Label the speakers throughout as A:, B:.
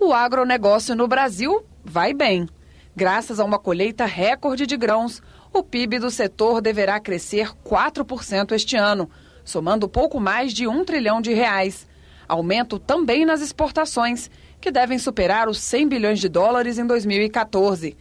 A: O agronegócio no Brasil vai bem. Graças a uma colheita recorde de grãos, o PIB do setor deverá crescer 4% este ano, somando pouco mais de um trilhão de reais. Aumento também nas exportações, que devem superar os 100 bilhões de dólares em 2014.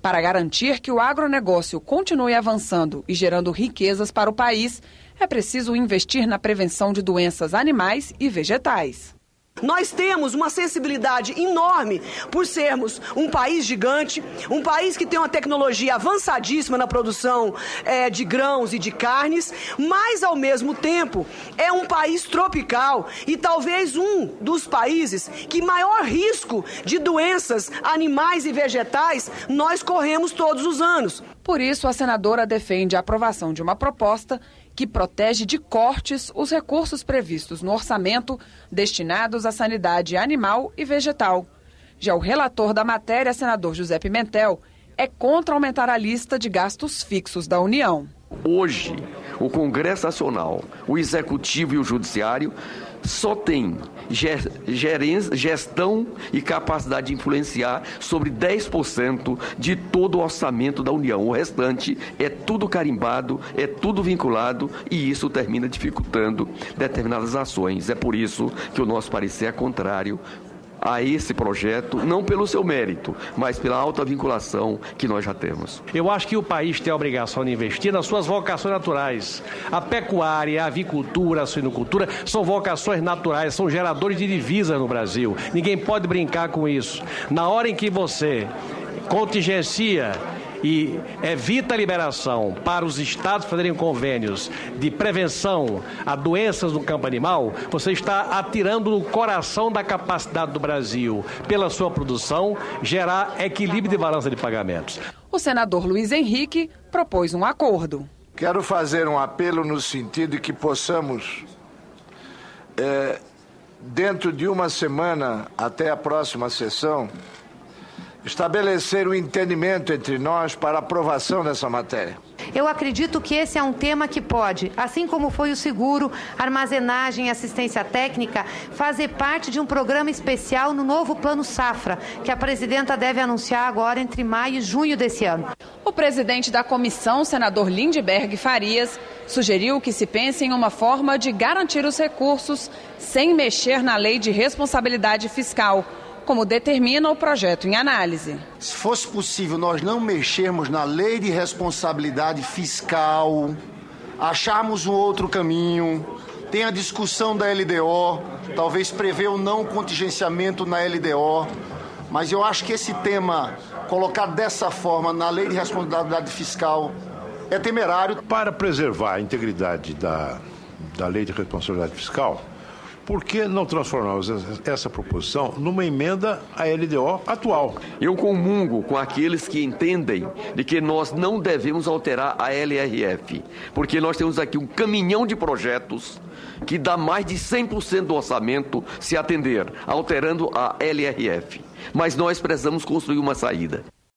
A: Para garantir que o agronegócio continue avançando e gerando riquezas para o país, é preciso investir na prevenção de doenças animais e vegetais.
B: Nós temos uma sensibilidade enorme por sermos um país gigante, um país que tem uma tecnologia avançadíssima na produção é, de grãos e de carnes, mas ao mesmo tempo é um país tropical e talvez um dos países que maior risco de doenças animais e vegetais nós corremos todos os anos.
A: Por isso, a senadora defende a aprovação de uma proposta que protege de cortes os recursos previstos no orçamento destinados à sanidade animal e vegetal. Já o relator da matéria, senador José Pimentel, é contra aumentar a lista de gastos fixos da União.
C: Hoje, o Congresso Nacional, o Executivo e o Judiciário só tem gestão e capacidade de influenciar sobre 10% de todo o orçamento da União. O restante é tudo carimbado, é tudo vinculado e isso termina dificultando determinadas ações. É por isso que o nosso parecer é contrário a esse projeto, não pelo seu mérito, mas pela alta vinculação que nós já temos.
D: Eu acho que o país tem a obrigação de investir nas suas vocações naturais. A pecuária, a avicultura, a suinocultura são vocações naturais, são geradores de divisas no Brasil. Ninguém pode brincar com isso. Na hora em que você contingencia e evita a liberação para os estados fazerem convênios de prevenção a doenças no campo animal, você está atirando no coração da capacidade do Brasil, pela sua produção, gerar equilíbrio de balança de pagamentos.
A: O senador Luiz Henrique propôs um acordo.
E: Quero fazer um apelo no sentido de que possamos, é, dentro de uma semana até a próxima sessão, estabelecer um entendimento entre nós para aprovação dessa matéria.
F: Eu acredito que esse é um tema que pode, assim como foi o seguro, armazenagem e assistência técnica, fazer parte de um programa especial no novo Plano Safra, que a presidenta deve anunciar agora entre maio e junho desse ano.
A: O presidente da comissão, senador Lindbergh Farias, sugeriu que se pense em uma forma de garantir os recursos sem mexer na lei de responsabilidade fiscal como determina o projeto em análise.
G: Se fosse possível nós não mexermos na lei de responsabilidade fiscal, acharmos um outro caminho, tem a discussão da LDO, talvez prevê o não contingenciamento na LDO, mas eu acho que esse tema, colocado dessa forma na lei de responsabilidade fiscal, é temerário.
H: Para preservar a integridade da, da lei de responsabilidade fiscal, por que não transformamos essa proposição numa emenda à LDO atual?
C: Eu comungo com aqueles que entendem de que nós não devemos alterar a LRF, porque nós temos aqui um caminhão de projetos que dá mais de 100% do orçamento se atender, alterando a LRF. Mas nós precisamos construir uma saída.